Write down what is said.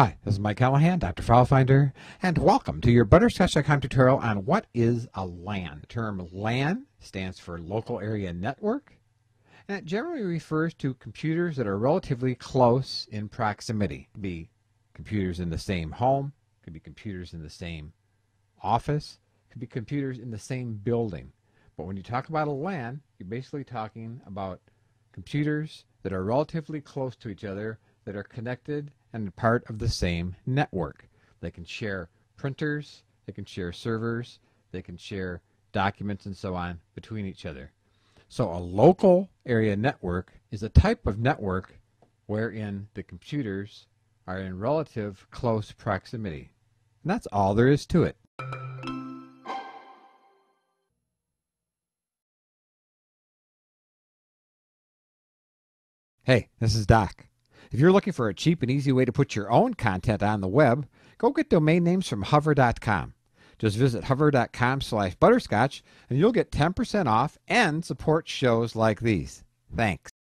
Hi, this is Mike Callahan, Dr. FileFinder, and welcome to your Butterscotch.com tutorial on what is a LAN. The term LAN stands for Local Area Network, and it generally refers to computers that are relatively close in proximity. It could be computers in the same home, could be computers in the same office, could be computers in the same building. But when you talk about a LAN, you're basically talking about computers that are relatively close to each other that are connected and part of the same network. They can share printers, they can share servers, they can share documents and so on between each other. So a local area network is a type of network wherein the computers are in relative close proximity. And that's all there is to it. Hey, this is Doc. If you're looking for a cheap and easy way to put your own content on the web, go get domain names from hover.com. Just visit hover.com slash butterscotch and you'll get 10% off and support shows like these. Thanks.